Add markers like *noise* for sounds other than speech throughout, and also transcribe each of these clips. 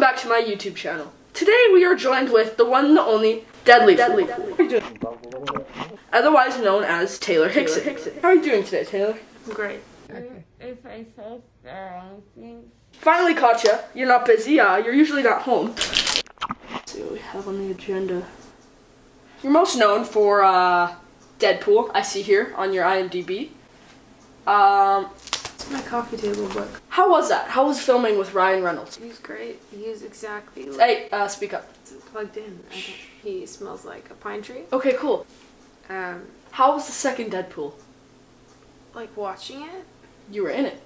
back to my YouTube channel. Today we are joined with the one and the only Deadly. Deadly. Are? Otherwise known as Taylor Hickson. How are you doing today, Taylor? Great. If I say Finally caught you. You're not busy. Uh, you're usually not home. Let's see what we have on the agenda. You're most known for uh, Deadpool. I see here on your IMDb. Um, my coffee table book. how was that? How was filming with Ryan Reynolds? He's great. He's exactly like Hey, uh, speak up. plugged in. I he smells like a pine tree. Okay, cool. Um, How was the second Deadpool? like watching it, You were in it.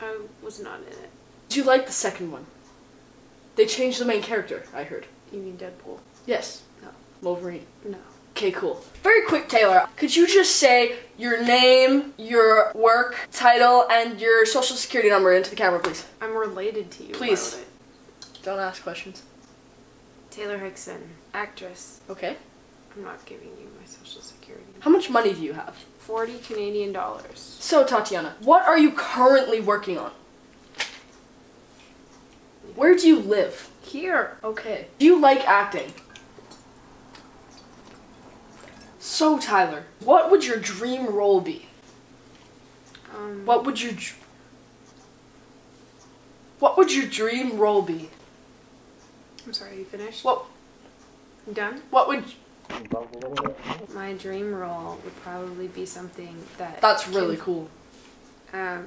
I was not in it. Did you like the second one? They changed the main character, I heard. You mean Deadpool? Yes. No. Wolverine. No. Okay, cool. Very quick, Taylor. Could you just say your name, your work title, and your social security number into the camera, please? I'm related to you. Please. Don't ask questions. Taylor Hickson, actress. Okay. I'm not giving you my social security. How much money do you have? 40 Canadian dollars. So, Tatiana, what are you currently working on? Where do you live? Here. Okay. Do you like acting? So, Tyler, what would your dream role be? Um, What would your What would your dream role be? I'm sorry, you finished? What You done? what would My dream role would probably be something that. That's really cool. Um,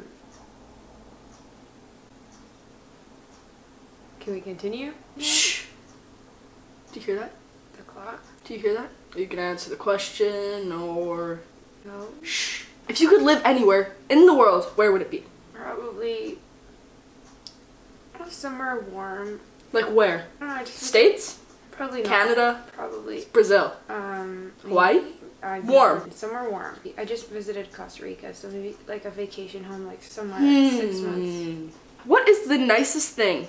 can we continue? Shh. Do you hear that? Clock? Do you hear that? You can answer the question or No. shh. If you could live anywhere in the world, where would it be? Probably somewhere warm. Like where? Know, States? probably not. Canada? Probably. Brazil? Um, Hawaii? I Warm. Somewhere warm. I just visited Costa Rica, so maybe like a vacation home, like somewhere six months. Hmm. What is the nicest thing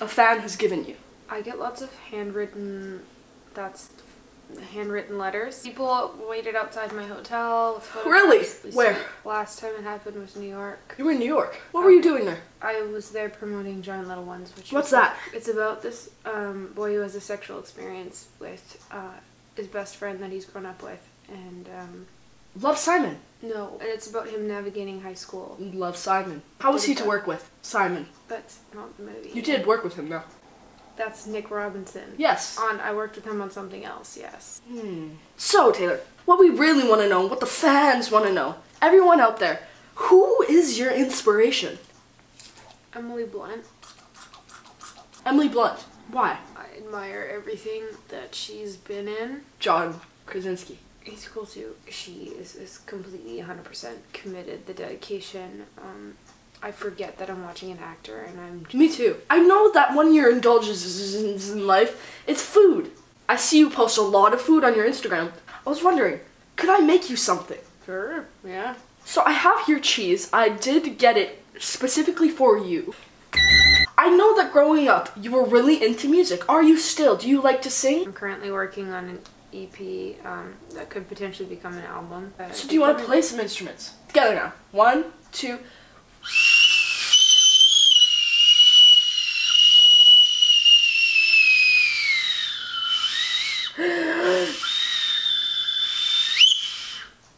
a fan has given you? I get lots of handwritten. That's handwritten letters. People waited outside my hotel. Really? Where? Last time it happened was New York. You were in New York. What were you doing there? I was there promoting Giant Little Ones, which What's that? It's about this um, boy who has a sexual experience with uh, his best friend that he's grown up with, and um, Love Simon. no, and it's about him navigating high school. Love Simon. How was he to work with? Simon. That's not the movie. You did work with him, though. That's Nick Robinson. Yes. On I worked with him on something else. Yes. Hmm. So, Taylor, what we really want to know, what the fans want to know, everyone out there, who is your inspiration? Emily Blunt. Emily Blunt. Why? I admire everything that she's been in. John Krasinski. He's cool too. She is, is completely 100% committed. The dedication. Um, I forget that I'm watching an actor and I'm. Me too. I know that one of your indulgences in life is food. I see you post a lot of food on your Instagram. I was wondering, could I make you something? Sure. Yeah. So I have here cheese. I did get it specifically for you. I know that growing up you were really into music. Are you still? Do you like to sing? I'm currently working on an EP um, that could potentially become an album. So do you want to play some instruments? Together now. One, two.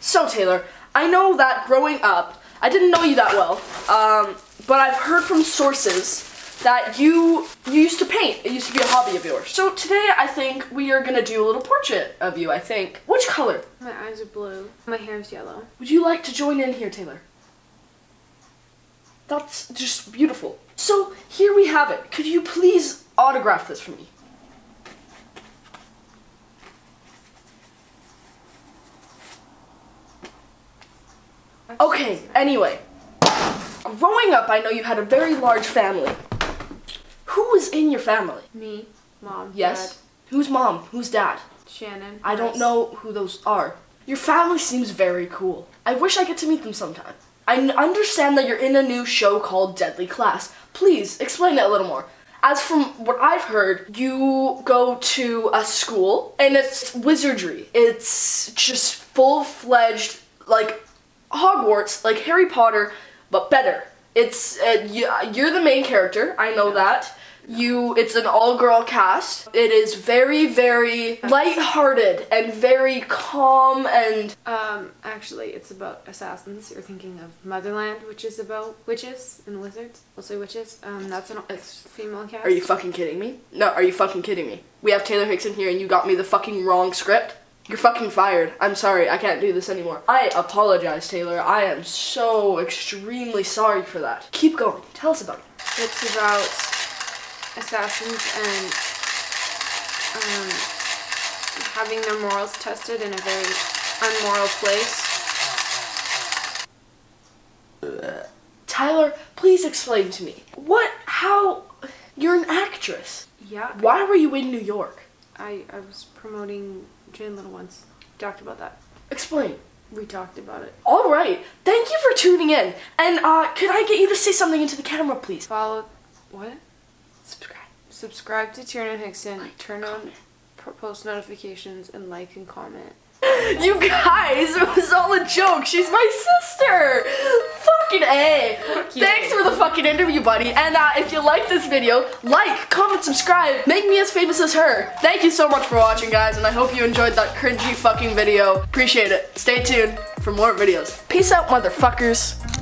So Taylor, I know that growing up, I didn't know you that well, um, but I've heard from sources that you you used to paint. It used to be a hobby of yours. So today, I think we are gonna do a little portrait of you. I think. Which color? My eyes are blue. My hair is yellow. Would you like to join in here, Taylor? That's just beautiful. So here we have it. Could you please autograph this for me? Okay, anyway. Growing up, I know you had a very large family. Who was in your family? Me, mom, Yes. Who's mom? Who's dad? dad, Shannon. I don't know who those are. Your family seems very cool. I wish I get to meet them sometime. I n- understand that you're in a new show called Deadly Class. Please explain that a little more. As from what I've heard, you go to a school and it's wizardry. It's just full fledged, like Hogwarts, like Harry Potter, but better. It's uh, you, you're the main character. I know that. You, it's an all-girl cast. It is very, very light-hearted and very calm and Um, actually, it's about assassins. You're thinking of Motherland, which is about witches and wizards. Mostly witches. Um, that's an it's female cast. Are you fucking kidding me? No, are you fucking kidding me? We have Taylor Hickson here and you got me the fucking wrong script? You're fucking fired. I'm sorry, I can't do this anymore. I apologize, Taylor. I am so extremely sorry for that. Keep going. Tell us about it. It's about assassins and um, having their morals tested in a very unmoral place. Tyler, please explain to me. What, how, you're an actress. Yeah. Why were you in New York? I, I was promoting Giant Little Ones. Talked about that. Explain. We talked about it. All right. Thank you for tuning in. And uh, could I get you to say something into the camera, please? Follow. What? Subscribe. Subscribe to Tiernan Hickson. turn on post notifications and like and comment. You guys, *laughs* it was all a joke. She's my sister. Fucking A. you. Thanks for the fucking interview, buddy. And uh, if you like this video, like, comment, subscribe. Make me as famous as her. Thank you so much for watching, guys. And I hope you enjoyed that cringy fucking video. Appreciate it. Stay tuned for more videos. Peace out, motherfuckers.